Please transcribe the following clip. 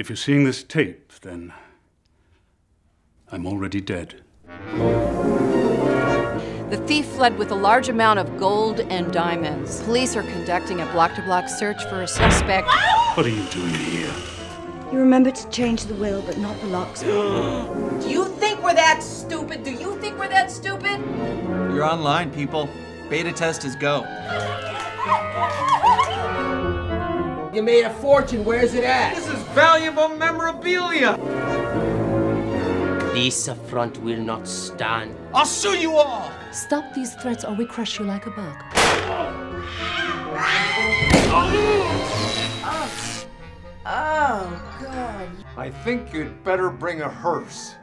If you're seeing this tape, then I'm already dead. The thief fled with a large amount of gold and diamonds. Police are conducting a block to block search for a suspect. What are you doing here? You remember to change the will, but not the locks. Do you think we're that stupid? Do you think we're that stupid? You're online, people. Beta test is go. You made a fortune. Where's it at? This is valuable memorabilia. This affront will not stand. I'll sue you all. Stop these threats or we crush you like a bug. Oh, God. I think you'd better bring a hearse.